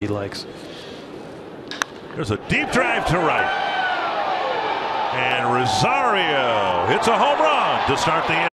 he likes. There's a deep drive to right. And Rosario hits a home run to start the inning.